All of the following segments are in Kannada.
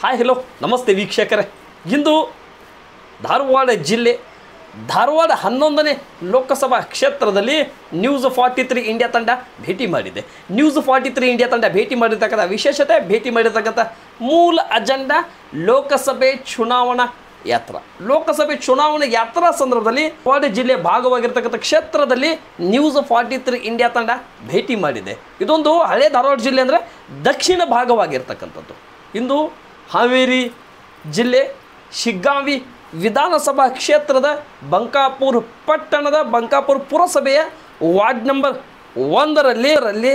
ಹಾಯ್ ಹಲೋ ನಮಸ್ತೆ ವೀಕ್ಷಕರೇ. ಇಂದು ಧಾರವಾಡ ಜಿಲ್ಲೆ, ಧಾರವಾಡ ಹನ್ನೊಂದನೇ ಲೋಕಸಭಾ ಕ್ಷೇತ್ರದಲ್ಲಿ ನ್ಯೂಸ್ ಫಾರ್ಟಿ ತ್ರೀ ಇಂಡಿಯಾ ತಂಡ ಭೇಟಿ ಮಾಡಿದೆ. ನ್ಯೂಸ್ ಫಾರ್ಟಿ ತ್ರೀ ಇಂಡಿಯಾ ತಂಡ ಭೇಟಿ ಮಾಡಿರ್ತಕ್ಕಂಥ ವಿಶೇಷತೆ, ಭೇಟಿ ಮಾಡಿರ್ತಕ್ಕಂಥ ಮೂಲ ಅಜೆಂಡಾ ಲೋಕಸಭೆ ಚುನಾವಣಾ ಯಾತ್ರಾ. ಲೋಕಸಭೆ ಚುನಾವಣೆ ಯಾತ್ರಾ ಸಂದರ್ಭದಲ್ಲಿ ಧಾರವಾಡ ಜಿಲ್ಲೆ ಭಾಗವಾಗಿರ್ತಕ್ಕಂಥ ಕ್ಷೇತ್ರದಲ್ಲಿ ನ್ಯೂಸ್ ಫಾರ್ಟಿ ತ್ರೀ ಇಂಡಿಯಾ ತಂಡ ಭೇಟಿ ಮಾಡಿದೆ. ಇದೊಂದು ಹಳೆ ಧಾರವಾಡ ಜಿಲ್ಲೆ ಅಂದರೆ ದಕ್ಷಿಣ ಭಾಗವಾಗಿರ್ತಕ್ಕಂಥದ್ದು. ಇಂದು ಹಾವೇರಿ ಜಿಲ್ಲೆ ಶಿಗ್ಗಾಂವಿ ವಿಧಾನಸಭಾ ಕ್ಷೇತ್ರದ ಬಂಕಾಪುರ ಪಟ್ಟಣದ ಬಂಕಾಪುರ ಪುರಸಭೆಯ ವಾರ್ಡ್ ನಂಬರ್ ಒಂದರಲ್ಲಿ ರಲ್ಲಿ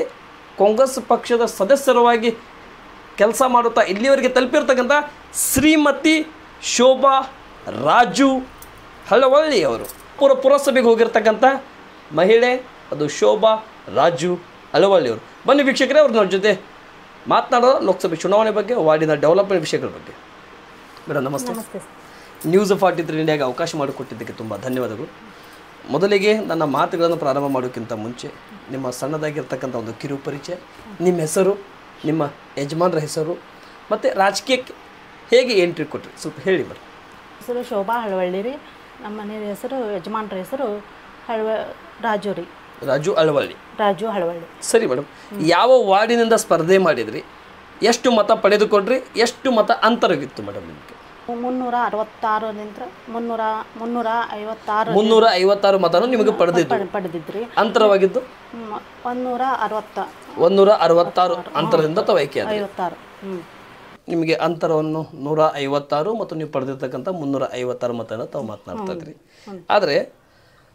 ಕಾಂಗ್ರೆಸ್ ಪಕ್ಷದ ಸದಸ್ಯರವಾಗಿ ಕೆಲಸ ಮಾಡುತ್ತಾ ಇಲ್ಲಿವರೆಗೆ ತಲುಪಿರ್ತಕ್ಕಂಥ ಶ್ರೀಮತಿ ಶೋಭಾ ರಾಜು ಹಳವಳ್ಳಿ ಅವರು. ಪುರ ಪುರಸಭೆಗೆ ಹೋಗಿರ್ತಕ್ಕಂಥ ಮಹಿಳೆ ಅದು ಶೋಭಾ ರಾಜು ಹಳವಳ್ಳಿ ಅವರು. ಬನ್ನಿ ವೀಕ್ಷಕರೇ, ಅವ್ರ ಜೊತೆ ಮಾತನಾಡೋ ಲೋಕಸಭೆ ಚುನಾವಣೆ ಬಗ್ಗೆ ವಾರ್ಡಿನ ಡೆವಲಪ್ಮೆಂಟ್ ವಿಷಯಗಳ ಬಗ್ಗೆ. ಮೇಡಮ್ ನಮಸ್ತೆ. ನ್ಯೂಸ್ ಫಾರ್ಟಿ ತ್ರೀ ಇಂಡಿಯಾಗೆ ಅವಕಾಶ ಮಾಡಿಕೊಟ್ಟಿದ್ದಕ್ಕೆ ತುಂಬ ಧನ್ಯವಾದಗಳು. ಮೊದಲಿಗೆ ನನ್ನ ಮಾತುಗಳನ್ನು ಪ್ರಾರಂಭ ಮಾಡೋಕ್ಕಿಂತ ಮುಂಚೆ ನಿಮ್ಮ ಸಣ್ಣದಾಗಿರ್ತಕ್ಕಂಥ ಒಂದು ಕಿರು ಪರಿಚಯ ನಿಮ್ಮ ಹೆಸರು ನಿಮ್ಮ ಯಜಮಾನರ ಹೆಸರು ಮತ್ತು ರಾಜಕೀಯಕ್ಕೆ ಹೇಗೆ ಎಂಟ್ರಿ ಕೊಟ್ಟರು ಸ್ವಲ್ಪ ಹೇಳಿ ಮೇಡಮ್ ಹೆಸರು ಶೋಭಾ ಹಳವಳ್ಳಿ ರೀ. ನಮ್ಮ ಮನೆಯ ಹೆಸರು ಯಜಮಾನ್ರ ಹೆಸರು ಹಳವ ರಾಜು ರೀ. ರಾಜು ಅಳವಳ್ಳಿ. ರಾಜು ಹಳವಳ್ಳಿ ಸರಿ ಮೇಡಮ್ ಯಾವ ವಾರ್ಡಿನಿಂದ ಸ್ಪರ್ಧೆ ಮಾಡಿದ್ರಿ? ಎಷ್ಟು ಮತ ಪಡೆದುಕೊಂಡ್ರಿ? ಎಷ್ಟು ಮತ ಅಂತರವಿತ್ತು ಮೇಡಮ್ ನಿಮಗೆ? ಮುನ್ನೂರ ಅರವತ್ತಾರರಿಂದ ಮುನ್ನೂರ ಮುನ್ನೂರ ಐವತ್ತಾರು ಮುನ್ನೂರ ಐವತ್ತಾರು ಮತನೂ ನಿಮಗೆ ಪಡೆದಿದ್ದು. ಪಡ್- ಪಡೆದಿದ್ರಿ. ಅಂತರವಾಗಿದ್ದು? ಅರವತ್ತ. ಒಂದೂರ ಅರವತ್ತಾರು ಅಂತರದಿಂದ ತಾವು ಆಯ್ಕೆ ಆದ್ರಿ. ಐವತ್ತಾರು. ಹ್ಞೂ ನಿಮಗೆ ಅಂತರವನ್ನು ನೂರ ಐವತ್ತಾರು ಮತ್ತು ನೀವು ಪಡೆದಿರ್ತಕ್ಕಂಥ ಮುನ್ನೂರ ಐವತ್ತಾರು ಮತನ ತಾವು ಮಾತನಾಡ್ತಾ ಇದ್ರಿ. ಆದರೆ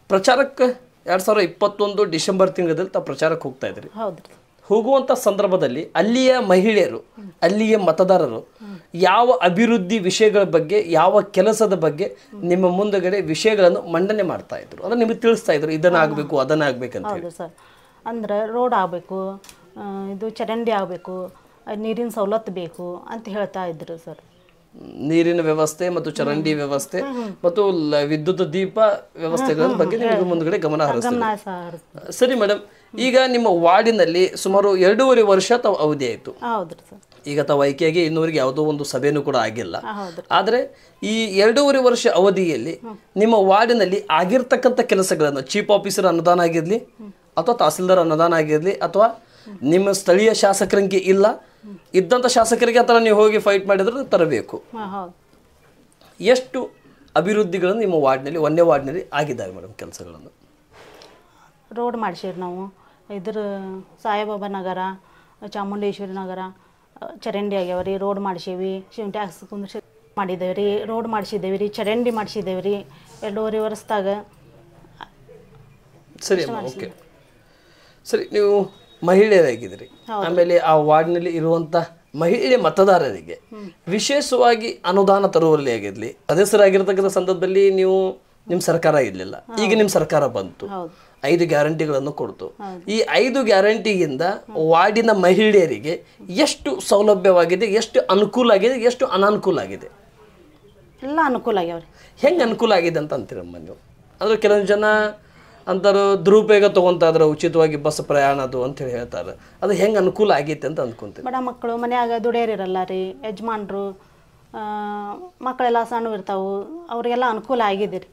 ಪ್ರಚಾರಕ್ಕೆ ಎರಡು ಸಾವಿರದ ಇಪ್ಪತ್ತೊಂದು ಡಿಸೆಂಬರ್ ತಿಂಗಳಲ್ಲಿ ತಾವು ಪ್ರಚಾರಕ್ಕೆ ಹೋಗ್ತಾ ಇದ್ರಿ. ಹೋಗುವಂಥ ಸಂದರ್ಭದಲ್ಲಿ ಅಲ್ಲಿಯ ಮಹಿಳೆಯರು, ಅಲ್ಲಿಯ ಮತದಾರರು ಯಾವ ಅಭಿವೃದ್ಧಿ ವಿಷಯಗಳ ಬಗ್ಗೆ, ಯಾವ ಕೆಲಸದ ಬಗ್ಗೆ ನಿಮ್ಮ ಮುಂದಗಡೆ ವಿಷಯಗಳನ್ನು ಮಂಡನೆ ಮಾಡ್ತಾ ಇದ್ರು. ಅಂದ್ರೆ ನಿಮಗೆ ತಿಳಿಸ್ತಾ ಇದ್ರು, ಇದನ್ನ ಆಗಬೇಕು, ಅದನ್ನ ಆಗ್ಬೇಕಂತ ಹೇಳಿ. ಸರ್. ಅಂದ್ರೆ ರೋಡ್ ಆಗಬೇಕು ಇದು ಚರಂಡಿ ಆಗಬೇಕು ನೀರಿನ ಸವಲತ್ತು ಬೇಕು ಅಂತ ಹೇಳ್ತಾ ಇದ್ರು ಸರ್. ನೀರಿನ ವ್ಯವಸ್ಥೆ ಮತ್ತು ಚರಂಡಿ ವ್ಯವಸ್ಥೆ ಮತ್ತು ವಿದ್ಯುತ್ ದೀಪ ವ್ಯವಸ್ಥೆಗಳ ಬಗ್ಗೆ ನಿಮಗೆ ಮುಂದ್ಗಡೆ ಗಮನ ಹರಿಸ್ತೀವಿ ಸರಿ ಮೇಡಮ್ ಈಗ ನಿಮ್ಮ ವಾರ್ಡಿನಲ್ಲಿ ಸುಮಾರು ಎರಡೂವರೆ ವರ್ಷ ತಾವು ಅವಧಿ ಆಯಿತು. ಈಗ ತಾವು ಆಯ್ಕೆಯಾಗಿ ಇನ್ನೂರಿಗೆ ಯಾವುದೋ ಒಂದು ಸಭೆನೂ ಕೂಡ ಆಗಿಲ್ಲ. ಆದರೆ ಈ ಎರಡೂವರೆ ವರ್ಷ ಅವಧಿಯಲ್ಲಿ ನಿಮ್ಮ ವಾರ್ಡಿನಲ್ಲಿ ಆಗಿರ್ತಕ್ಕಂಥ ಕೆಲಸಗಳನ್ನು ಚೀಫ್ ಆಫೀಸರ್ ಅನುದಾನ ಆಗಿರಲಿ ಅಥವಾ ತಹಸೀಲ್ದಾರ್ ಅನುದಾನ ಆಗಿರಲಿ ಅಥವಾ ನಿಮ್ಮ ಸ್ಥಳೀಯ ಶಾಸಕರಂಗೆ ಇಲ್ಲ ಇದ್ದಂಥ ಶಾಸಕರಿಗೆ ಆ ಥರ ನೀವು ಹೋಗಿ ಫೈಟ್ ಮಾಡಿದ್ರೆ ತರಬೇಕು. ಎಷ್ಟು ಅಭಿವೃದ್ಧಿಗಳನ್ನು ನಿಮ್ಮ ವಾರ್ಡ್ನಲ್ಲಿ ಒಂದೇ ವಾರ್ಡ್ನಲ್ಲಿ ಆಗಿದ್ದಾವೆ ಮೇಡಮ್ ಕೆಲಸಗಳನ್ನು? ರೋಡ್ ಮಾಡಿಸಿರಿ ನಾವು. ಇದ್ರ ಸಾಯಿಬಾಬಾ ನಗರ ಚಾಮುಂಡೇಶ್ವರಿ ನಗರ ಚರಂಡಿ ಆಗ್ಯಾವ ರೀ ರೋಡ್ ಮಾಡಿಸೀವಿ. ಸಿಂಟ್ಯಾಕ್ಸ್ ಟ್ಯಾಕ್ಸ್ ಕುಂದ್ರಿಸಿ ಮಾಡಿದ್ದೇವೆ ರೀ ರೋಡ್ ಮಾಡಿಸಿದ್ದೇವೆ ರೀ ಚರಂಡಿ ಮಾಡಿಸಿದ್ದೇವೆ ರೀ. ಎರಡೂವರೆ ವರ್ಷದಾಗ ಸರಿ ಓಕೆ ಸರಿ ನೀವು ಮಹಿಳೆಯರಾಗಿದ್ದೀರಿ ಆಮೇಲೆ ಆ ವಾರ್ಡ್ನಲ್ಲಿ ಇರುವಂಥ ಮಹಿಳೆ ಮತದಾರರಿಗೆ ವಿಶೇಷವಾಗಿ ಅನುದಾನ ತರುವಲ್ಲಿ ಆಗಿರಲಿ ಸದಸ್ಯರಾಗಿರ್ತಕ್ಕಂಥ ಸಂದರ್ಭದಲ್ಲಿ ನೀವು ನಿಮ್ಮ ಸರ್ಕಾರ ಇರಲಿಲ್ಲ. ಈಗ ನಿಮ್ಮ ಸರ್ಕಾರ ಬಂತು. ಐದು ಗ್ಯಾರಂಟಿಗಳನ್ನು ಕೊಡ್ತು. ಈ ಐದು ಗ್ಯಾರಂಟಿಯಿಂದ ವಾರ್ಡಿನ ಮಹಿಳೆಯರಿಗೆ ಎಷ್ಟು ಸೌಲಭ್ಯವಾಗಿದೆ ಎಷ್ಟು ಅನುಕೂಲ ಆಗಿದೆ ಎಷ್ಟು ಅನಾನುಕೂಲ ಆಗಿದೆ? ಎಲ್ಲ ಅನುಕೂಲ ಆಗ್ಯಾವ್ರಿ. ಹೆಂಗೆ ಅನುಕೂಲ ಆಗಿದೆ ಅಂತ ಅಂತೀರಮ್ಮ ನೀವು? ಅಂದ್ರೆ ಕೆಲವೊಂದು ಜನ ಅಂತಾರು ದುರುಪಯೋಗ ತೊಗೊತಾ ಇದ್ರೆ ಉಚಿತವಾಗಿ ಬಸ್ ಪ್ರಯಾಣ ಅದು ಅಂತೇಳಿ ಹೇಳ್ತಾರೆ. ಅದು ಹೆಂಗೆ ಅನುಕೂಲ ಆಗೈತೆ ಅಂತ ಅಂದ್ಕೊಂತೀನಿ ಬಡ ಮಕ್ಕಳು ಮನ್ಯಾಗ ದುಡಿಯೋರಿರಲ್ಲ ರೀ ಯಜಮಾನ್ರು ಮಕ್ಕಳೆಲ್ಲ ಸಣ್ಣ ಇರ್ತಾವು ಅವರಿಗೆಲ್ಲ ಅನುಕೂಲ ಆಗಿದೆ ರೀ.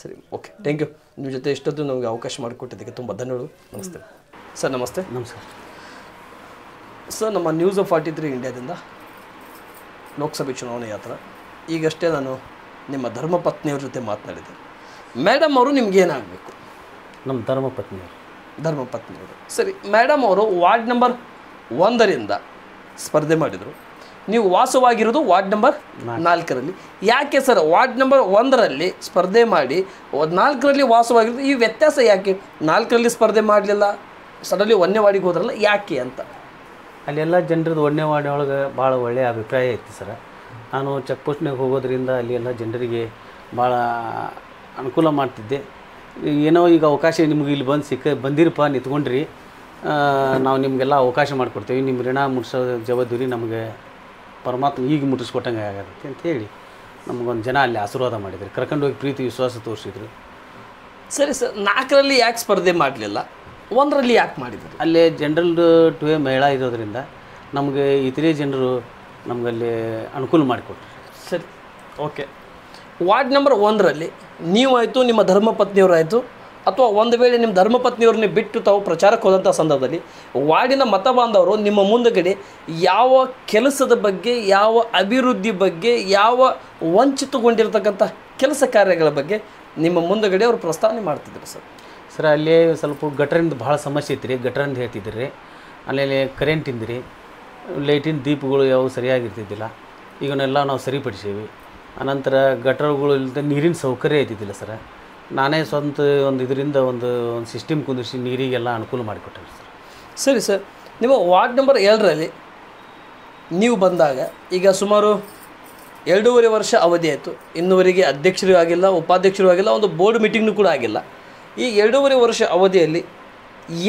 ಸರಿ ಓಕೆ. ಥ್ಯಾಂಕ್ ಯು ನಿಮ್ಮ ಜೊತೆ ಇಷ್ಟೊತ್ತು ನಮಗೆ ಅವಕಾಶ ಮಾಡಿಕೊಟ್ಟಿದ್ದಕ್ಕೆ ತುಂಬ ಧನ್ಯವಾದಗಳು. ನಮಸ್ತೆ. ಸರ್ ನಮಸ್ತೆ. ನಮಸ್ಕಾರ. ಸರ್ ನಮ್ಮ ನ್ಯೂಸ್ ಫಾರ್ಟಿ ತ್ರೀ ಇಂಡಿಯಾದಿಂದ ಲೋಕಸಭೆ ಚುನಾವಣೆ ಯಾತ್ರ. ಈಗಷ್ಟೇ ನಾನು ನಿಮ್ಮ ಧರ್ಮಪತ್ನಿಯವ್ರ ಜೊತೆ ಮಾತನಾಡಿದ್ದೆ. ಮೇಡಮ್ ಅವರು ನಿಮ್ಗೆ ಏನಾಗಬೇಕು? ನಮ್ಮ ಧರ್ಮಪತ್ನಿಯವರು ಧರ್ಮಪತ್ನಿಯವರು ಸರಿ ಮೇಡಮ್ ಅವರು ವಾರ್ಡ್ ನಂಬರ್ ಒಂದರಿಂದ ಸ್ಪರ್ಧೆ ಮಾಡಿದರು. ನೀವು ವಾಸವಾಗಿರೋದು ವಾರ್ಡ್ ನಂಬರ್ ನಾಲ್ಕರಲ್ಲಿ. ಯಾಕೆ ಸರ್ ವಾರ್ಡ್ ನಂಬರ್ ಒಂದರಲ್ಲಿ ಸ್ಪರ್ಧೆ ಮಾಡಿ ನಾಲ್ಕರಲ್ಲಿ ವಾಸವಾಗಿರೋದು? ಈ ವ್ಯತ್ಯಾಸ ಯಾಕೆ? ನಾಲ್ಕರಲ್ಲಿ ಸ್ಪರ್ಧೆ ಮಾಡಲಿಲ್ಲ ಸಡನ್ಲಿ ಒಂದನೇ ವಾರ್ಡಿಗೆ ಹೋದ್ರಲ್ಲ ಯಾಕೆ ಅಂತ? ಅಲ್ಲೆಲ್ಲ ಜನರದ್ದು ಒಂದನೇ ವಾರ್ಡ್ ಒಳಗೆ ಭಾಳ ಒಳ್ಳೆಯ ಅಭಿಪ್ರಾಯ ಐತಿ ಸರ್. ನಾನು ಚೆಕ್ ಪೋಸ್ಟ್ನಾಗ ಹೋಗೋದ್ರಿಂದ ಅಲ್ಲಿ ಎಲ್ಲ ಜನರಿಗೆ ಭಾಳ ಅನುಕೂಲ ಮಾಡ್ತಿದ್ದೆ. ಏನೋ ಈಗ ಅವಕಾಶ ನಿಮ್ಗೆ ಇಲ್ಲಿ ಬಂದು ಸಿಕ್ಕ ಬಂದಿರಪ್ಪ ನಿಂತ್ಕೊಂಡ್ರಿ ನಾವು ನಿಮಗೆಲ್ಲ ಅವಕಾಶ ಮಾಡಿಕೊಡ್ತೀವಿ. ನಿಮ್ಮ ಋಣ ಮುಟ್ಸೋ ಜವಾಬ್ದಾರಿ ನಮಗೆ ಪರಮಾತ್ಮ ಈಗ ಮುಟ್ಟಿಸ್ಕೊಟ್ಟಂಗೆ ಆಗತ್ತೆ ಅಂತ ಹೇಳಿ ನಮಗೊಂದು ಜನ ಅಲ್ಲಿ ಆಶೀರ್ವಾದ ಮಾಡಿದ್ರು. ಕರ್ಕೊಂಡೋಗಿ ಪ್ರೀತಿ ವಿಶ್ವಾಸ ತೋರಿಸಿದ್ರು. ಸರಿ ಸರ್ ನಾಲ್ಕರಲ್ಲಿ ಯಾಕೆ ಸ್ಪರ್ಧೆ ಮಾಡಲಿಲ್ಲ? ಒಂದರಲ್ಲಿ ಯಾಕೆ ಮಾಡಿದ್ರು? ಅಲ್ಲೇ ಜನರಲ್ ಟು ಎ ಮಹಿಳಾ ಇರೋದ್ರಿಂದ ನಮಗೆ ಇತರೆ ಜನರು ನಮಗಲ್ಲಿ ಅನುಕೂಲ ಮಾಡಿಕೊಟ್ರು. ಸರಿ ಓಕೆ. ವಾರ್ಡ್ ನಂಬರ್ ಒಂದರಲ್ಲಿ ನೀವಾಯಿತು, ನಿಮ್ಮ ಧರ್ಮಪತ್ನಿಯವರಾಯಿತು, ಅಥವಾ ಒಂದು ವೇಳೆ ನಿಮ್ಮ ಧರ್ಮಪತ್ನಿಯವ್ರನ್ನೇ ಬಿಟ್ಟು ತಾವು ಪ್ರಚಾರಕ್ಕೆ ಹೋದಂಥ ಸಂದರ್ಭದಲ್ಲಿ ವಾರ್ಡಿನ ಮತ ಬಾಂಧವರು ನಿಮ್ಮ ಮುಂದಗಡೆ ಯಾವ ಕೆಲಸದ ಬಗ್ಗೆ, ಯಾವ ಅಭಿವೃದ್ಧಿ ಬಗ್ಗೆ, ಯಾವ ವಂಚಿತಗೊಂಡಿರ್ತಕ್ಕಂಥ ಕೆಲಸ ಕಾರ್ಯಗಳ ಬಗ್ಗೆ ನಿಮ್ಮ ಮುಂದಗಡೆ ಅವರು ಪ್ರಸ್ತಾವನೆ ಮಾಡ್ತಿದ್ರು ಸರ್. ಸರ್, ಅಲ್ಲಿ ಸ್ವಲ್ಪ ಗಟರಿಂದ ಭಾಳ ಸಮಸ್ಯೆ ಐತ್ರಿ. ಗಟ್ರಂದ ಹೇಳ್ತಿದ್ರಿ ರೀ ಆಮೇಲೆ ಕರೆಂಟಿಂದ ರೀ ಲೈಟಿನ ದೀಪಗಳು ಯಾವ ಸರಿಯಾಗಿರ್ತಿದ್ದಿಲ್ಲ. ಇವನ್ನೆಲ್ಲ ನಾವು ಸರಿಪಡಿಸೀವಿ. ಅನಂತರ ಗಟರ್ಗಳು ಇಲ್ಲದೆ ನೀರಿನ ಸೌಕರ್ಯ ಇದ್ದಿದ್ದಿಲ್ಲ ಸರ್. ನಾನೇ ಸ್ವಂತ ಒಂದು ಇದರಿಂದ ಒಂದು ಒಂದು ಸಿಸ್ಟಮ್ ಕುಂದಿರಿಸಿ ನೀರಿಗೆಲ್ಲ ಅನುಕೂಲ ಮಾಡಿಕೊಟ್ಟೆ ಸರ್. ಸರಿ ಸರ್, ನಿಮ್ಮ ವಾರ್ಡ್ ನಂಬರ್ ಏಳರಲ್ಲಿ ನೀವು ಬಂದಾಗ ಈಗ ಸುಮಾರು ಎರಡೂವರೆ ವರ್ಷ ಅವಧಿ ಆಯಿತು. ಇನ್ನುವರೆಗೆ ಅಧ್ಯಕ್ಷರು ಆಗಿಲ್ಲ, ಉಪಾಧ್ಯಕ್ಷರು ಆಗಿಲ್ಲ, ಒಂದು ಬೋರ್ಡ್ ಮೀಟಿಂಗ್ನು ಕೂಡ ಆಗಿಲ್ಲ. ಈ ಎರಡೂವರೆ ವರ್ಷ ಅವಧಿಯಲ್ಲಿ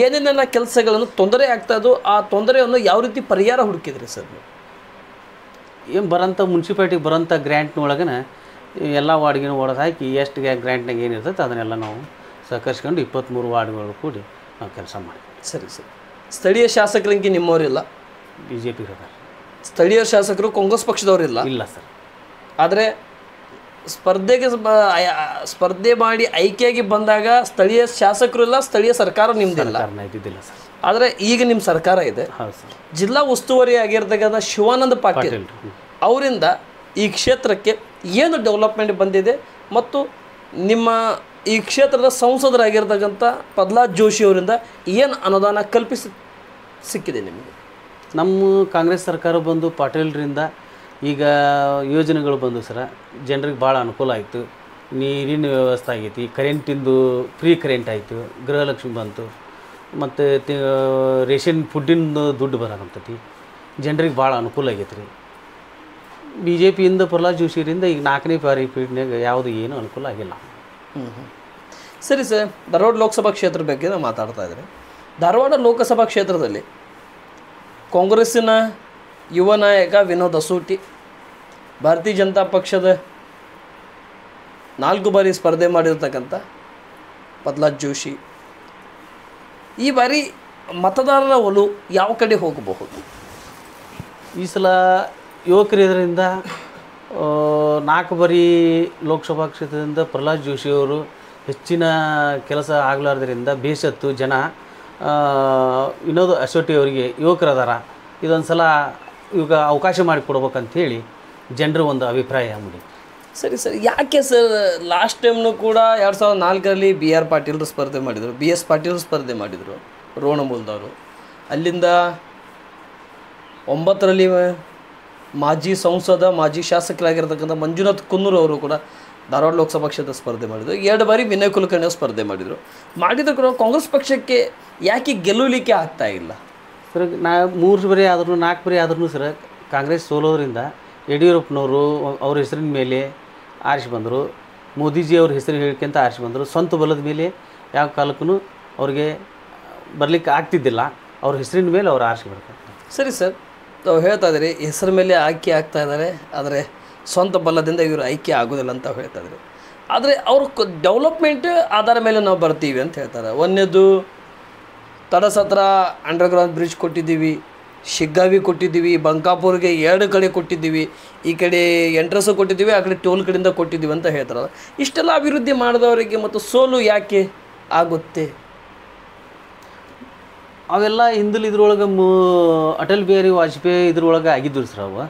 ಏನೇನೆಲ್ಲ ಕೆಲಸಗಳನ್ನು ತೊಂದರೆ ಆಗ್ತಾ ಇದ್ದೋ ಆ ತೊಂದರೆಯನ್ನು ಯಾವ ರೀತಿ ಪರಿಹಾರ ಹುಡುಕಿದ್ರಿ ಸರ್ ನೀವು? ಏನು ಬರೋಂಥ ಮುನ್ಸಿಪಾಲ್ಟಿಗೆ ಬರೋಂಥ ಗ್ರ್ಯಾಂಟ್ನೊಳಗನ ಎಲ್ಲ ವಾರ್ಡ್ಗಿನ ಒಳಗೆ ಹಾಕಿ ಎಷ್ಟು ಗ್ರ್ಯಾಂಟ್ನಾಗ ಏನಿರ್ತೈತೆ ಅದನ್ನೆಲ್ಲ ನಾವು ಸಹಕರಿಸ್ಕೊಂಡು ಇಪ್ಪತ್ತ್ಮೂರು ವಾರ್ಡ್ಗಳು ಕೂಡಿ ನಾವು ಕೆಲಸ ಮಾಡಿ. ಸರಿ ಸರಿ. ಸ್ಥಳೀಯ ಶಾಸಕರಿಗೆ ನಿಮ್ಮವರಿಲ್ಲ ಬಿ ಜೆ ಪಿ ಸ್ಥಳೀಯ ಶಾಸಕರು ಕಾಂಗ್ರೆಸ್ ಪಕ್ಷದವರಿಲ್ಲ ಇಲ್ಲ ಸರ್. ಆದರೆ ಸ್ಪರ್ಧೆಗೆ ಸ್ಪರ್ಧೆ ಮಾಡಿ ಆಯ್ಕೆಯಾಗಿ ಬಂದಾಗ ಸ್ಥಳೀಯ ಶಾಸಕರು ಇಲ್ಲ ಸ್ಥಳೀಯ ಸರ್ಕಾರ ನಿಮ್ದಿಲ್ಲ. ಆದ್ರೆ ಈಗ ನಿಮ್ಮ ಸರ್ಕಾರ ಇದೆ. ಜಿಲ್ಲಾ ಉಸ್ತುವಾರಿ ಆಗಿರ್ತಕ್ಕಂಥ ಶಿವಾನಂದ ಪಾಟೀಲ್ ಪಾಟೀಲ್ ಅವರಿಂದ ಈ ಕ್ಷೇತ್ರಕ್ಕೆ ಏನು ಡೆವಲಪ್ಮೆಂಟ್ ಬಂದಿದೆ ಮತ್ತು ನಿಮ್ಮ ಈ ಕ್ಷೇತ್ರದ ಸಂಸದರಾಗಿರ್ತಕ್ಕಂಥ ಪ್ರಹ್ಲಾದ್ ಜೋಶಿ ಅವರಿಂದ ಏನು ಅನುದಾನ ಕಲ್ಪಿಸಿ ಸಿಕ್ಕಿದೆ ನಿಮಗೆ? ನಮ್ಮ ಕಾಂಗ್ರೆಸ್ ಸರ್ಕಾರ ಬಂದು ಪಾಟೀಲ್ರಿಂದ ಈಗ ಯೋಜನೆಗಳು ಬಂದು ಸರ, ಜನರಿಗೆ ಭಾಳ ಅನುಕೂಲ ಆಯಿತು. ನೀರಿನ ವ್ಯವಸ್ಥೆ ಆಗೈತಿ, ಕರೆಂಟಿಂದು ಫ್ರೀ ಕರೆಂಟ್ ಆಯಿತು, ಗೃಹಲಕ್ಷ್ಮಿ ಬಂತು, ಮತ್ತು ರೇಷನ್ ಫುಡ್ಡಿನ ದುಡ್ಡು ಬರೋಕಂತತಿ ಜನರಿಗೆ ಭಾಳ ಅನುಕೂಲ ಆಗೈತೆ ರೀ. ಬಿ ಜೆ ಪಿಯಿಂದ ಪ್ರಹ್ಲಾದ್ ಜೋಶಿಯರಿಂದ ಈಗ ನಾಲ್ಕನೇ ಪಾರಿ ಪೀಡ್ನ್ಯಾಗ ಯಾವುದು ಏನೂ ಅನುಕೂಲ ಆಗಿಲ್ಲ. ಸರಿ ಸರ್, ಧಾರವಾಡ ಲೋಕಸಭಾ ಕ್ಷೇತ್ರದ ಬಗ್ಗೆ ನಾವು ಮಾತಾಡ್ತಾ ಇದ್ದೀರಿ ಧಾರವಾಡ ಲೋಕಸಭಾ ಕ್ಷೇತ್ರದಲ್ಲಿ ಕಾಂಗ್ರೆಸ್ಸಿನ ಯುವ ನಾಯಕ ವಿನೋದ್ ಅಸೂಟಿ ಭಾರತೀಯ ಜನತಾ ಪಕ್ಷದ ನಾಲ್ಕು ಬಾರಿ ಸ್ಪರ್ಧೆ ಮಾಡಿರ್ತಕ್ಕಂಥ ಪ್ರಹ್ಲಾದ್ ಜೋಶಿ. ಈ ಬಾರಿ ಮತದಾರರ ಒಲು ಯಾವ ಕಡೆ ಹೋಗಬಹುದು? ಈ ಸಲ ಯುವಕರು ಇದರಿಂದ ಆ, ನಾಲ್ಕು ಬಾರಿ ಲೋಕಸಭಾ ಕ್ಷೇತ್ರದಿಂದ ಪ್ರಹ್ಲಾದ್ ಜೋಶಿಯವರು ಹೆಚ್ಚಿನ ಕೆಲಸ ಆಗಲಾರ್ದ್ರಿಂದ ಬೇಸತ್ತು ಜನ ವಿನೋದ್ ಅಶೋಟಿ ಅವರಿಗೆ ಯುವಕರದಾರ. ಇದೊಂದು ಸಲ ಇವಾಗ ಅವಕಾಶ ಮಾಡಿಕೊಡ್ಬೇಕಂತೇಳಿ ಜನರ ಒಂದು ಅಭಿಪ್ರಾಯ ಮೂಡಿ ಸರಿ, ಸರ್. ಯಾಕೆ ಸರ್ ಲಾಸ್ಟ್ ಟೈಮ್ನು ಕೂಡ ಎರಡು ಸಾವಿರದ ನಾಲ್ಕರಲ್ಲಿ ಬಿ ಆರ್ ಪಾಟೀಲ್ರು ಸ್ಪರ್ಧೆ ಮಾಡಿದರು? ಬಿ ಎಸ್ ಪಾಟೀಲ್ರು ಸ್ಪರ್ಧೆ ಮಾಡಿದರು, ರೋಣಮೂಲ್ದವರು. ಅಲ್ಲಿಂದ ಒಂಬತ್ತರಲ್ಲಿ ಮಾಜಿ ಸಂಸದ, ಮಾಜಿ ಶಾಸಕರಾಗಿರ್ತಕ್ಕಂಥ ಮಂಜುನಾಥ್ ಕುನ್ನೂರು ಅವರು ಕೂಡ ಧಾರವಾಡ ಲೋಕಸಭಾ ಕ್ಷೇತ್ರ ಸ್ಪರ್ಧೆ ಮಾಡಿದರು. ಎರಡು ಬಾರಿ ವಿನಯ್ ಕುಲಕರ್ಣಿ ಸ್ಪರ್ಧೆ ಮಾಡಿದರು. ಮಾಡಿದ್ರು ಕೂಡ ಕಾಂಗ್ರೆಸ್ ಪಕ್ಷಕ್ಕೆ ಯಾಕೆ ಗೆಲ್ಲಲಿಕ್ಕೆ ಆಗ್ತಾ ಇಲ್ಲ? ಸರ್, ನಾ ಮೂರು ಬರಿ ಆದ್ರೂ, ನಾಲ್ಕು ಬರಿ ಆದ್ರೂ ಸರ್, ಕಾಂಗ್ರೆಸ್ ಸೋಲೋದ್ರಿಂದ ಯಡಿಯೂರಪ್ಪನವರು, ಅವ್ರ ಹೆಸರಿನ ಮೇಲೆ ಆರಿಸಿ ಬಂದರು, ಮೋದಿಜಿ ಅವ್ರ ಹೆಸರು ಹೇಳ್ಕೊಂತ ಆರಿಸಿ ಬಂದರು. ಸ್ವಂತ ಬಲದ ಮೇಲೆ ಯಾವ ಕಾಲಕ್ಕೂ ಅವ್ರಿಗೆ ಬರಲಿಕ್ಕೆ ಆಗ್ತಿದ್ದಿಲ್ಲ. ಅವ್ರ ಹೆಸರಿನ ಮೇಲೆ ಅವ್ರು ಆರಿಸಿ ಬರ್ತಾರೆ ಸರಿ ಸರ್, ತಾವು ಹೇಳ್ತಾ ಇದ್ದೀರಿ, ಹೆಸರು ಮೇಲೆ ಆಯ್ಕೆ ಆಗ್ತಾ ಇದ್ದಾರೆ, ಆದರೆ ಸ್ವಂತ ಬಲದಿಂದ ಇವರು ಆಯ್ಕೆ ಆಗೋದಿಲ್ಲ ಅಂತ ಹೇಳ್ತಾ ಇದ್ದಾರೆ. ಆದರೆ ಅವರು ಡೆವಲಪ್ಮೆಂಟ್ ಆಧಾರ ಮೇಲೆ ನಾವು ಬರ್ತೀವಿ ಅಂತ ಹೇಳ್ತಾರೆ. ಒಂದನೇದು ತಡಸತ್ರ ಅಂಡರ್ಗ್ರೌಂಡ್ ಬ್ರಿಡ್ಜ್ ಕೊಟ್ಟಿದ್ದೀವಿ, ಶಿಗ್ಗಾವಿ ಕೊಟ್ಟಿದ್ದೀವಿ, ಬಂಕಾಪುರ್ಗೆ ಎರಡು ಕಡೆ ಕೊಟ್ಟಿದ್ದೀವಿ, ಈ ಕಡೆ ಎಂಟ್ರೆಸ್ಸು ಕೊಟ್ಟಿದ್ದೀವಿ, ಆ ಕಡೆ ಟೋಲ್ ಕಡೆಯಿಂದ ಕೊಟ್ಟಿದ್ದೀವಿ ಅಂತ ಹೇಳ್ತಾರಲ್ಲ ಇಷ್ಟೆಲ್ಲ ಅಭಿವೃದ್ಧಿ ಮಾಡಿದವರಿಗೆ ಮತ್ತು ಸೋಲು ಯಾಕೆ ಆಗುತ್ತೆ? ಅವೆಲ್ಲ ಹಿಂದಲು ಇದ್ರೊಳಗೆ ಮೂ, ಅಟಲ್ ಬಿಹಾರಿ ವಾಜಪೇಯಿ ಇದ್ರೊಳಗೆ ಆಗಿದ್ದರು ಸರ್ ಅವ.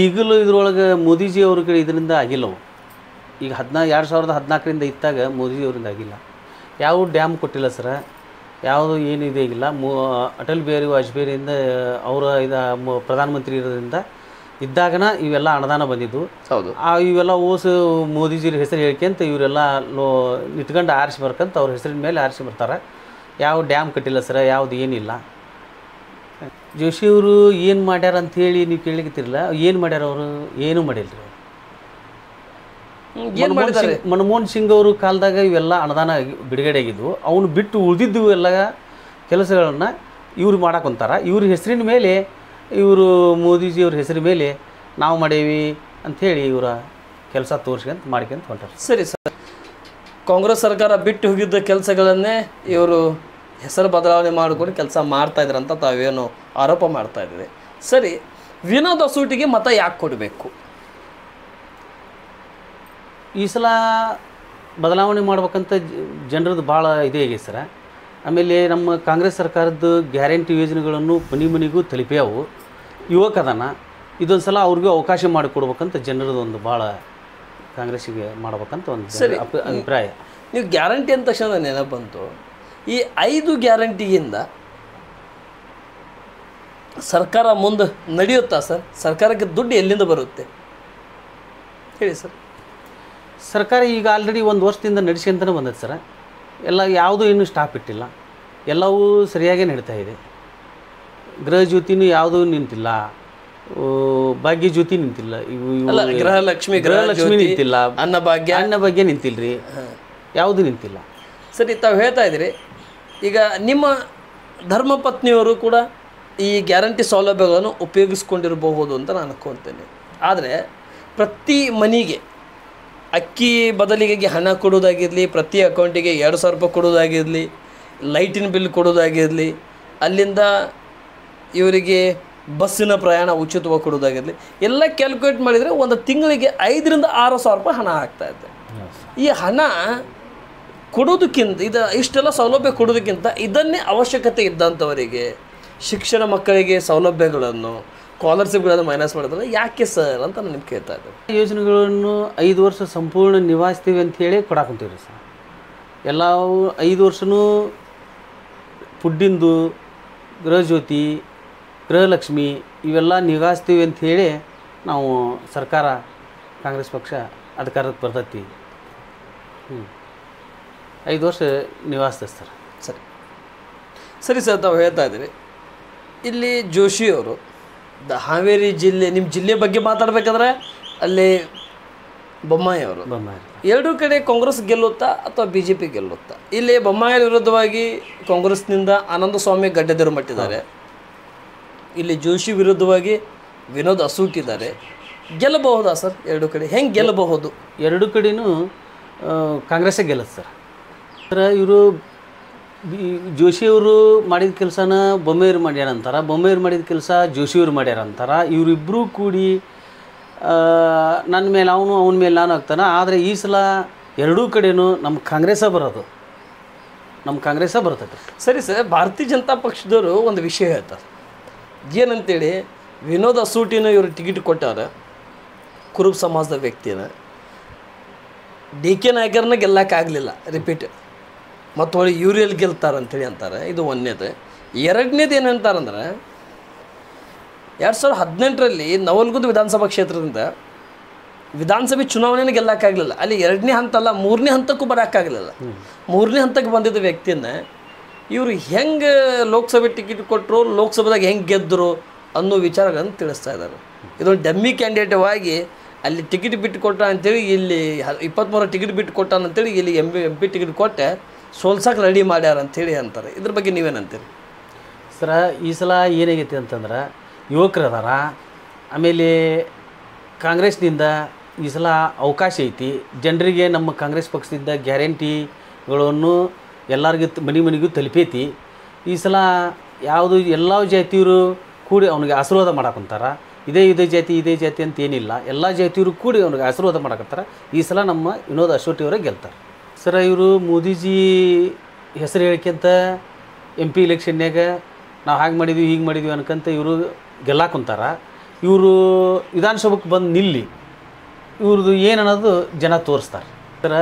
ಈಗಲೂ ಇದ್ರೊಳಗೆ ಮೋದಿಜಿ ಅವ್ರ ಕಡೆ ಇದರಿಂದ ಆಗಿಲ್ಲವು ಈಗ ಹದಿನಾ, ಎರಡು ಸಾವಿರದ ಹದಿನಾಲ್ಕರಿಂದ ಇತ್ತಾಗ ಮೋದಿಜಿ ಅವರಿಂದ ಆಗಿಲ್ಲ. ಯಾವ ಡ್ಯಾಮ್ ಕೊಟ್ಟಿಲ್ಲ ಸರ? ಯಾವುದು ಏನಿದೆ ಇದೇ ಮೂ ಮೋ ಅಟಲ್ ಬಿಹಾರಿ ವಾಜಪೇಯಿಯಿಂದ ಅವರ ಇದು ಪ್ರಧಾನಮಂತ್ರಿ ಇರೋದ್ರಿಂದ ಇದ್ದಾಗನ ಇವೆಲ್ಲ ಅನುದಾನ ಬಂದಿದ್ದು. ಹೌದು. ಆ ಇವೆಲ್ಲ ಓಸು ಮೋದಿಜಿರ ಹೆಸರು ಹೇಳ್ಕೊಂತ ಇವರೆಲ್ಲ ಲೋ ಇಟ್ಕೊಂಡು ಆರಿಸಿ ಬರ್ಕಂತ ಅವ್ರ ಹೆಸರಿನ ಮೇಲೆ ಆರಿಸಿ ಬರ್ತಾರೆ. ಯಾವ ಡ್ಯಾಮ್ ಕಟ್ಟಿಲ್ಲ ಸರ ಯಾವುದು ಏನಿಲ್ಲ. ಜೋಶಿಯವರು ಏನು ಮಾಡ್ಯಾರ ಅಂತ ಹೇಳಿ ನೀವು ಕೇಳಿಕತ್ತಿರಲ್ಲ ಏನು ಮಾಡ್ಯಾರ ಅವರು? ಏನೂ ಮಾಡಿಲ್ಲ ರೀ ಮನಮೋಹನ್ ಸಿಂಗ್ ಅವರು ಕಾಲದಾಗ ಇವೆಲ್ಲ ಅನುದಾನ ಆಗಿ- ಬಿಡುಗಡೆ ಆಗಿದ್ವು ಅವನು ಬಿಟ್ಟು ಉಳಿದಿದ್ದು ಎಲ್ಲ ಕೆಲಸಗಳನ್ನು ಇವ್ರು ಮಾಡಾಕೊಂತಾರ ಇವ್ರ ಹೆಸರಿನ ಮೇಲೆ ಇವರು ಮೋದಿಜಿಯವ್ರ ಹೆಸರಿನ ಮೇಲೆ ನಾವು ಮಾಡೇವಿ ಅಂಥೇಳಿ ಇವರ ಕೆಲಸ ತೋರಿಸ್ಕೊಂತ ಮಾಡ್ಕೊಂತ ಹೊಂಟಾರೆ. ಸರಿ ಸರ್. ಕಾಂಗ್ರೆಸ್ ಸರ್ಕಾರ ಬಿಟ್ಟು ಹೋಗಿದ್ದ ಕೆಲಸಗಳನ್ನೇ ಇವರು ಹೆಸರು ಬದಲಾವಣೆ ಮಾಡಿಕೊಂಡು ಕೆಲಸ ಮಾಡ್ತಾ ಇದ್ರಂತ ಅಂತ ತಾವೇನು ಆರೋಪ ಮಾಡ್ತಾ ಇದ್ದೀವಿ ಸರಿ ವಿನೋದ ಸೂಟಿಗೆ ಮತ ಯಾಕೆ ಕೊಡಬೇಕು? ಈ ಸಲ ಬದಲಾವಣೆ ಮಾಡ್ಬೇಕಂತ ಜನರದ್ದು ಭಾಳ ಇದೇ ಇದೆ ಸರ. ಆಮೇಲೆ ನಮ್ಮ ಕಾಂಗ್ರೆಸ್ ಸರ್ಕಾರದ ಗ್ಯಾರಂಟಿ ಯೋಜನೆಗಳನ್ನು ಮನೆ ಮನೆಗೂ ತಲುಪ್ಯಾವು. ಯುವಕದನ ಇದೊಂದು ಸಲ ಅವ್ರಿಗೂ ಅವಕಾಶ ಮಾಡಿಕೊಡ್ಬೇಕಂತ ಜನರದ್ದು ಒಂದು ಭಾಳ ಕಾಂಗ್ರೆಸ್ಸಿಗೆ ಮಾಡ್ಬೇಕಂತ ಒಂದು ಸರಿ. ಅಭಿಪ್ರಾಯ. ನೀವು ಗ್ಯಾರಂಟಿ ಅಂದ ತಕ್ಷಣ ನೆನಪು ಬಂತು ಈ ಐದು ಗ್ಯಾರಂಟಿಯಿಂದ ಸರ್ಕಾರ ಮುಂದೆ ನಡೆಯುತ್ತಾ ಸರ್? ಸರ್ಕಾರಕ್ಕೆ ದುಡ್ಡು ಎಲ್ಲಿಂದ ಬರುತ್ತೆ? ಹೇಳಿ ಸರ್. ಸರ್ಕಾರ ಈಗ ಆಲ್ರೆಡಿ ಒಂದು ವರ್ಷದಿಂದ ನಡೆಸ್ಕೊಂತನೇ ಬಂದೈತೆ ಸರ್. ಎಲ್ಲ ಯಾವುದೂ ಇನ್ನೂ ಸ್ಟಾಪ್ ಇಟ್ಟಿಲ್ಲ. ಎಲ್ಲವೂ ಸರಿಯಾಗೇ ನಡೀತಾ ಇದೆ. ಗೃಹ ಜ್ಯೋತಿನೂ ಯಾವುದೂ ನಿಂತಿಲ್ಲ. ಭಾಗ್ಯ ಜ್ಯೋತಿ ನಿಂತಿಲ್ಲ. ಇವು ಗೃಹಲಕ್ಷ್ಮಿ ಗೃಹಲಕ್ಷ್ಮಿ ನಿಂತಿಲ್ಲ. ಅನ್ನ ಭಾಗ್ಯ. ಅನ್ನ ಭಾಗ್ಯ ನಿಂತಿಲ್ಲರಿ ಯಾವುದು ನಿಂತಿಲ್ಲ. ಸರಿ ತಾವು ಹೇಳ್ತಾ ಇದ್ದೀರಿ. ಈಗ ನಿಮ್ಮ ಧರ್ಮಪತ್ನಿಯವರು ಕೂಡ ಈ ಗ್ಯಾರಂಟಿ ಸೌಲಭ್ಯಗಳನ್ನು ಉಪಯೋಗಿಸ್ಕೊಂಡಿರಬಹುದು ಅಂತ ನಾನು ಅನ್ಕೊತೇನೆ. ಆದರೆ ಪ್ರತಿ ಮನೆಗೆ ಅಕ್ಕಿ ಬದಲಿಗೆ ಹಣ ಕೊಡೋದಾಗಿರಲಿ ಪ್ರತಿ ಅಕೌಂಟಿಗೆ ಎರಡು ಸಾವಿರ ರೂಪಾಯಿ ಕೊಡೋದಾಗಿರಲಿ ಲೈಟಿನ ಬಿಲ್ ಕೊಡೋದಾಗಿರಲಿ ಅಲ್ಲಿಂದ ಇವರಿಗೆ ಬಸ್ಸಿನ ಪ್ರಯಾಣ ಉಚಿತವಾಗಿ ಕೊಡೋದಾಗಿರಲಿ ಎಲ್ಲ ಕ್ಯಾಲ್ಕುಲೇಟ್ ಮಾಡಿದರೆ ಒಂದು ತಿಂಗಳಿಗೆ ಐದರಿಂದ ಆರು ಸಾವಿರ ರೂಪಾಯಿ ಹಣ ಆಗ್ತಾ ಇದೆ. ಈ ಹಣ ಕೊಡೋದಕ್ಕಿಂತ ಇದು ಇಷ್ಟೆಲ್ಲ ಸೌಲಭ್ಯ ಕೊಡೋದಕ್ಕಿಂತ ಇದನ್ನೇ ಅವಶ್ಯಕತೆ ಇದ್ದಂಥವರಿಗೆ, ಶಿಕ್ಷಣ ಮಕ್ಕಳಿಗೆ ಸೌಲಭ್ಯಗಳನ್ನು ಸ್ಕಾಲರ್ಶಿಪ್ಗಳನ್ನು ಮೈನಸ್ ಮಾಡಿದ್ರೆ ಯಾಕೆ ಸರ್ ಅಂತ ನಾನು ನಿಮ್ಗೆ ಕೇಳ್ತಾ ಇದ್ದೆ ಯೋಜನೆಗಳನ್ನು ಐದು ವರ್ಷ ಸಂಪೂರ್ಣ ನಿವಾಯಿಸ್ತೀವಿ ಅಂತ ಹೇಳಿ ಕೊಡಾಕೊಂತೀವಿ ಸರ್. ಎಲ್ಲವೂ ಐದು ವರ್ಷನೂ ಫುಡ್ಡಿಂದು ಗೃಹಜ್ಯೋತಿ ಗೃಹಲಕ್ಷ್ಮಿ ಇವೆಲ್ಲ ನಿಗಾಯಿಸ್ತೀವಿ ಅಂತ ಹೇಳಿ ನಾವು ಸರ್ಕಾರ ಕಾಂಗ್ರೆಸ್ ಪಕ್ಷ ಅಧಿಕಾರಕ್ಕೆ ಬರ್ತೈತಿ. ಹ್ಞೂ ಐದು ವರ್ಷ ನಿವಾಯಿಸ್ತದೆ ಸರ್. ಸರಿ. ಸರಿ ಸರ್ ತಾವು ಹೇಳ್ತಾ ಇದ್ದೀರಿ. ಇಲ್ಲಿ ಜೋಶಿಯವರು ಹಾವೇರಿ ಜಿಲ್ಲೆ ನಿಮ್ಮ ಜಿಲ್ಲೆ ಬಗ್ಗೆ ಮಾತಾಡಬೇಕಾದ್ರೆ ಅಲ್ಲಿ ಬೊಮ್ಮಾಯಿ ಅವರು. ಬೊಮ್ಮಾಯಿ ಎರಡೂ ಕಡೆ ಕಾಂಗ್ರೆಸ್ ಗೆಲ್ಲುತ್ತಾ ಅಥವಾ ಬಿ ಜೆ ಪಿ ಗೆಲ್ಲುತ್ತಾ? ಇಲ್ಲಿ ಬೊಮ್ಮಾಯಿ ವಿರುದ್ಧವಾಗಿ ಕಾಂಗ್ರೆಸ್ನಿಂದ ಆನಂದ ಸ್ವಾಮಿ ಗಡ್ಡೆದರು ಮಟ್ಟಿದ್ದಾರೆ. ಇಲ್ಲಿ ಜೋಶಿ ವಿರುದ್ಧವಾಗಿ ವಿನೋದ್ ಅಸೂಕಿದ್ದಾರೆ ಗೆಲ್ಲಬಹುದಾ ಸರ್ ಎರಡು ಕಡೆ? ಹೆಂಗೆ ಗೆಲ್ಲಬಹುದು? ಎರಡು ಕಡೆಯೂ ಕಾಂಗ್ರೆಸ್ಸೇ ಗೆಲ್ಲುತ್ತೆ ಸರ್. ಸರ್ ಇವರು ಜೋಶಿಯವರು ಮಾಡಿದ ಕೆಲಸನ ಬೊಮ್ಮೆಯವ್ರು ಮಾಡ್ಯಾರ ಅಂತಾರ ಬೊಮ್ಮೆಯವ್ರು ಮಾಡಿದ ಕೆಲಸ ಜೋಶಿಯವ್ರು ಮಾಡ್ಯಾರ ಅಂತಾರೆ ಇವರಿಬ್ಬರೂ ಕೂಡಿ ನನ್ನ ಮೇಲೆ ಅವನು, ಅವನ ಮೇಲೆ ನಾನು ಆಗ್ತಾನೆ. ಆದರೆ ಈ ಸಲ ಎರಡೂ ಕಡೆನೂ ನಮ್ಮ ಕಾಂಗ್ರೆಸ್ಸೇ ಬರೋದು. ನಮ್ಮ ಕಾಂಗ್ರೆಸ್ಸೇ ಬರ್ತೈತೆ ಸರಿ ಸರ್, ಭಾರತೀಯ ಜನತಾ ಪಕ್ಷದವರು ಒಂದು ವಿಷಯ ಹೇಳ್ತಾರೆ. ಏನಂತೇಳಿ, ವಿನೋದ್ ಅಸೂಟಿನ ಇವರು ಟಿಕೆಟ್ ಕೊಟ್ಟಾರ. ಕುರುಬ್ ಸಮಾಜದ ವ್ಯಕ್ತಿನ. ಡಿ ಕೆ ನಾಯಕರನ್ನ ಗೆಲ್ಲಕ್ಕಾಗಲಿಲ್ಲ ರಿಪೀಟ್ ಮತ್ತು ಹೊಳಿ ಯೂರಿಯಲ್ ಗೆಲ್ತಾರೆ ಅಂಥೇಳಿ ಅಂತಾರೆ, ಇದು ಒಂದನೇದು. ಎರಡನೇದು ಏನಂತಾರಂದ್ರೆ, ಎರಡು ಸಾವಿರದ ಹದಿನೆಂಟರಲ್ಲಿ ನವಲ್ಗುಂದ ವಿಧಾನಸಭಾ ಕ್ಷೇತ್ರದಿಂದ ವಿಧಾನಸಭೆ ಚುನಾವಣೆನ ಗೆಲ್ಲಕ್ಕಾಗಲಿಲ್ಲ. ಅಲ್ಲಿ ಎರಡನೇ ಹಂತ ಅಲ್ಲ ಮೂರನೇ ಹಂತಕ್ಕೂ ಬರೋಕ್ಕಾಗಲಿಲ್ಲ. ಮೂರನೇ ಹಂತಕ್ಕೆ ಬಂದಿದ್ದ ವ್ಯಕ್ತಿನ ಇವರು ಹೆಂಗೆ ಲೋಕಸಭೆ ಟಿಕೆಟ್ ಕೊಟ್ಟರು ಲೋಕಸಭೆದಾಗ ಹೆಂಗೆ ಗೆದ್ದರು ಅನ್ನೋ ವಿಚಾರಗಳನ್ನು ತಿಳಿಸ್ತಾ ಇದ್ದಾರೆ. ಇದೊಂದು ಡಮ್ಮಿ ಕ್ಯಾಂಡಿಡೇಟವಾಗಿ ಅಲ್ಲಿ ಟಿಕೆಟ್ ಬಿಟ್ಟು ಕೊಟ್ಟ ಅಂತೇಳಿ ಇಲ್ಲಿ ಇಪ್ಪತ್ತ್ಮೂರು ಟಿಕೆಟ್ ಬಿಟ್ಟು ಕೊಟ್ಟಾನ ಅಂತೇಳಿ ಇಲ್ಲಿ M B M P ticket ಕೊಟ್ಟೆ. ಸೋಲ್ಸಕ್ಕೆ ರೆಡಿ ಮಾಡ್ಯಾರ ಅಂಥೇಳಿ ಅಂತಾರೆ. ಇದ್ರ ಬಗ್ಗೆ ನೀವೇನಂತೀರಿ? ಸರ, ಈ ಸಲ ಏನಾಗೈತಿ ಅಂತಂದ್ರೆ ಯುವಕರು ಅದಾರ. ಆಮೇಲೆ ಕಾಂಗ್ರೆಸ್ನಿಂದ ಈ ಸಲ ಅವಕಾಶ ಐತಿ. ಜನರಿಗೆ ನಮ್ಮ ಕಾಂಗ್ರೆಸ್ ಪಕ್ಷದಿಂದ ಗ್ಯಾರಂಟಿಗಳನ್ನು ಎಲ್ಲರಿಗೂ ಮನೆ ಮನೆಗೂ ತಲುಪೈತಿ. ಈ ಸಲ ಯಾವುದು ಎಲ್ಲ ಜಾತಿಯವರು ಕೂಡಿ ಅವನಿಗೆ ಆಶೀರ್ವಾದ ಮಾಡಕ್ಕಂತಾರೆ ಇದೇ ಇದೇ ಜಾತಿ ಇದೇ ಜಾತಿ ಅಂತ ಏನಿಲ್ಲ. ಎಲ್ಲ ಜಾತಿಯವರು ಕೂಡಿ ಅವನಿಗೆ ಆಶೀರ್ವಾದ ಮಾಡಕತ್ತಾರ ಈ ಸಲ ನಮ್ಮ ವಿನೋದ್ ಅಶ್ವಟಿಯವರೇ ಗೆಲ್ತಾರೆ. ಸರ, ಇವರು ಮೋದಿಜಿ ಹೆಸರು ಹೇಳ್ಕೊಂತ ಎಂ ಪಿ ಇಲೆಕ್ಷನ್ಯಾಗ ನಾವು ಹಾಗೆ ಮಾಡಿದ್ವಿ, ಹೀಗೆ ಮಾಡಿದ್ವಿ ಅನ್ಕಂತ ಇವರು ಗೆಲ್ಲಾಕುಂತಾರ ಇವರು ವಿಧಾನಸಭೆಗೆ ಬಂದು ನಿಲ್ಲಿ ಇವ್ರದ್ದು ಏನು ಅನ್ನೋದು ಜನ ತೋರಿಸ್ತಾರೆ. ಸರ,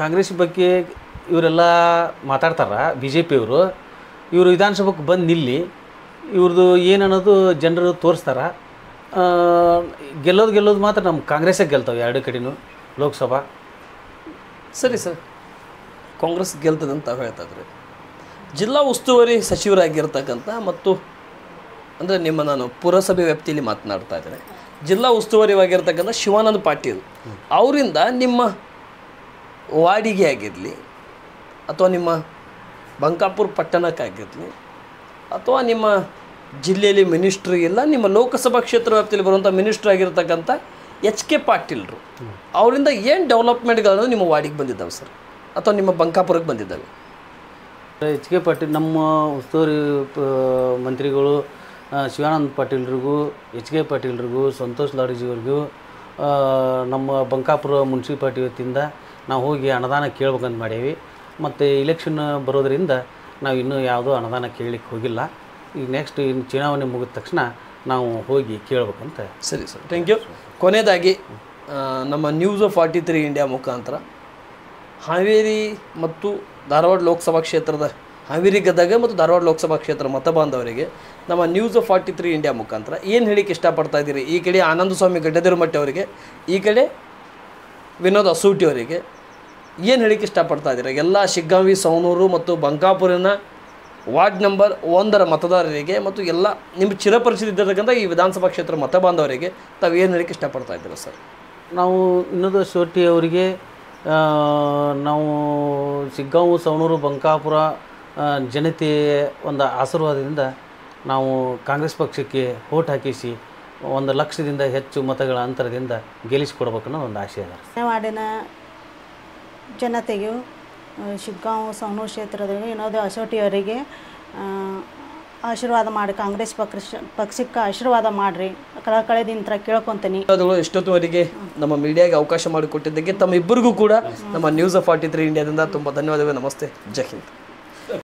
ಕಾಂಗ್ರೆಸ್ ಬಗ್ಗೆ ಇವರೆಲ್ಲ ಮಾತಾಡ್ತಾರ ಬಿ ಜೆ ಪಿಯವರು ಇವರು ವಿಧಾನಸಭೆಗೆ ಬಂದು ನಿಲ್ಲಿ ಇವ್ರದ್ದು ಏನು ಅನ್ನೋದು ಜನರು ತೋರಿಸ್ತಾರ. ಗೆಲ್ಲೋದು ಗೆಲ್ಲೋದು ಮಾತ್ರ ನಮ್ಮ ಕಾಂಗ್ರೆಸ್ಸೇ ಗೆಲ್ತಾವೆ ಎರಡು ಕಡೆಯೂ ಲೋಕಸಭಾ. ಸರಿ ಸರ್. ಕಾಂಗ್ರೆಸ್ ಗೆಲ್ತದಂತ ಹೇಳ್ತಾ ಇದ್ರಿ ಜಿಲ್ಲಾ ಉಸ್ತುವಾರಿ ಸಚಿವರಾಗಿರ್ತಕ್ಕಂಥ ಮತ್ತು ಅಂದರೆ ನಿಮ್ಮ ನಾನು ಪುರಸಭೆ ವ್ಯಾಪ್ತಿಯಲ್ಲಿ ಮಾತನಾಡ್ತಾ ಇದ್ದೇನೆ, ಜಿಲ್ಲಾ ಉಸ್ತುವಾರಿವಾಗಿರ್ತಕ್ಕಂಥ ಶಿವಾನಂದ ಪಾಟೀಲ್ ಅವರಿಂದ ನಿಮ್ಮ ವಾಡಿಗೆ ಆಗಿರಲಿ ಅಥವಾ ನಿಮ್ಮ ಬಂಕಾಪುರ ಪಟ್ಟಣಕ್ಕಾಗಿರಲಿ ಅಥವಾ ನಿಮ್ಮ ಜಿಲ್ಲೆಯಲ್ಲಿ ಮಿನಿಸ್ಟ್ರಿ ಇಲ್ಲ, ನಿಮ್ಮ ಲೋಕಸಭಾ ಕ್ಷೇತ್ರ ವ್ಯಾಪ್ತಿಯಲ್ಲಿ ಬರುವಂಥ ಮಿನಿಸ್ಟ್ರ್ ಆಗಿರ್ತಕ್ಕಂಥ ಎಚ್ ಕೆ ಪಾಟೀಲ್ರು. ಅವರಿಂದ ಏನು ಡೆವಲಪ್ಮೆಂಟ್ಗಳನ್ನು ನಿಮ್ಮ ವಾರ್ಡಿಗೆ ಬಂದಿದ್ದಾವೆ ಸರ್? ಅಥವಾ ನಿಮ್ಮ ಬಂಕಾಪುರಕ್ಕೆ ಬಂದಿದ್ದಾವೆ? ಎಚ್ ಕೆ ಪಾಟೀಲ್ ನಮ್ಮ ಉಸ್ತುವಾರಿ ಮಂತ್ರಿಗಳು ಶಿವಾನಂದ ಪಾಟೀಲ್ರಿಗೂ ಎಚ್ ಕೆ ಪಾಟೀಲ್ರಿಗೂ ಸಂತೋಷ್ ಲಾಡ್ಜಿಯವ್ರಿಗೂ ಆ, ನಮ್ಮ ಬಂಕಾಪುರ ಮುನ್ಸಿಪಾಲ್ಟಿ ವತಿಯಿಂದ ನಾವು ಹೋಗಿ ಅನುದಾನ ಕೇಳ್ಬೇಕಂತ ಮಾಡೀವಿ. ಮತ್ತು ಇಲೆಕ್ಷನ್ ಬರೋದರಿಂದ ನಾವು ಇನ್ನೂ ಯಾವುದೂ ಅನುದಾನ ಕೇಳಲಿಕ್ಕೆ ಹೋಗಿಲ್ಲ. ಈಗ ನೆಕ್ಸ್ಟ್ ಇನ್ನು ಚುನಾವಣೆ ಮುಗಿದ ತಕ್ಷಣ ನಾವು ಹೋಗಿ ಕೇಳ್ಬೇಕಂತ ಸರಿ, ಸರ್. ಥ್ಯಾಂಕ್ ಯು ಕೊನೆಯದಾಗಿ ನಮ್ಮ ನ್ಯೂಸ್ ಫಾರ್ಟಿ ತ್ರೀ ಇಂಡಿಯಾ ಮುಖಾಂತರ, ಹಾವೇರಿ ಮತ್ತು ಧಾರವಾಡ ಲೋಕಸಭಾ ಕ್ಷೇತ್ರದ, ಹಾವೇರಿ ಗದಗ ಮತ್ತು ಧಾರವಾಡ ಲೋಕಸಭಾ ಕ್ಷೇತ್ರ ಮತ ಬಾಂಧವರಿಗೆ ನಮ್ಮ ನ್ಯೂಸ್ ಫಾರ್ಟಿ ತ್ರೀ ಇಂಡಿಯಾ ಮುಖಾಂತರ ಏನು ಹೇಳಿಕ್ಕೆ ಇಷ್ಟಪಡ್ತಾ ಇದ್ದೀರಿ? ಈ ಕಡೆ ಆನಂದ ಸ್ವಾಮಿ ಗಡ್ಡದಿರುಮಟ್ಟಿ ಅವರಿಗೆ, ಈ ಕಡೆ ವಿನೋದ್ ಅಸೂಟಿ ಅವರಿಗೆ ಏನು ಹೇಳಿಕ್ಕೆ ಇಷ್ಟಪಡ್ತಾ ಇದ್ದೀರಾ? ಎಲ್ಲ ಶಿಗ್ಗಾಂವಿ ಸವನೂರು ಮತ್ತು ಬಂಕಾಪುರಿನ ವಾರ್ಡ್ ನಂಬರ್ ಒಂದರ ಮತದಾರರಿಗೆ ಮತ್ತು ಎಲ್ಲ ನಿಮ್ಮ ಚಿರಪರಿಚಿತ ಇದ್ದಿರತಕ್ಕಂಥ ಈ ವಿಧಾನಸಭಾ ಕ್ಷೇತ್ರ ಮತ ಬಾಂಧವರಿಗೆ ತಾವು ಏನು ಹೇಳಕ್ಕೆ ಇಷ್ಟಪಡ್ತಾ ಇದ್ದೀರಾ ಸರ್? ನಾವು ಇನ್ನೊಂದು ಶೋಟಿ ಅವರಿಗೆ ನಾವು ಸಿಗ್ಗಾಂವು ಸವಣೂರು ಬಂಕಾಪುರ ಜನತೆ ಜನತೆಯ ಒಂದು ಆಶೀರ್ವಾದದಿಂದ ನಾವು ಕಾಂಗ್ರೆಸ್ ಪಕ್ಷಕ್ಕೆ ಓಟ್ ಹಾಕಿಸಿ ಒಂದು ಲಕ್ಷದಿಂದ ಹೆಚ್ಚು ಮತಗಳ ಅಂತರದಿಂದ ಗೆಲ್ಲಿಸಿಕೊಡ್ಬೇಕನ್ನೋ ಒಂದು ಆಶಯ ಇದೆ ವಾರ್ಡಿನ ಜನತೆಗೂ ಶಿಗ್ಗಾಂವ್ ಸವಣೂರು ಕ್ಷೇತ್ರದಲ್ಲಿ ವಿನೋದ ಅಸೋಟಿಯವರಿಗೆ ಆಶೀರ್ವಾದ ಮಾಡಿ, ಕಾಂಗ್ರೆಸ್ ಪಕ್ಷ, ಪಕ್ಷಕ್ಕೆ ಆಶೀರ್ವಾದ ಮಾಡಿರಿ. ಕಳಕಳೆದಿಂತ್ರ ಕೇಳ್ಕೊತೀನಿ. ಎಷ್ಟೊತ್ತುವರೆಗೆ ನಮ್ಮ ಮೀಡಿಯಾಗೆ ಅವಕಾಶ ಮಾಡಿಕೊಟ್ಟಿದ್ದಕ್ಕೆ ತಮ್ಮ ಇಬ್ಬರಿಗೂ ಕೂಡ ನಮ್ಮ ನ್ಯೂಸ್ ಫಾರ್ಟಿ ತ್ರೀ ಇಂಡಿಯಾದಿಂದ ತುಂಬ ಧನ್ಯವಾದಗಳು. ನಮಸ್ತೆ. ಜೈ ಹಿಂದ್.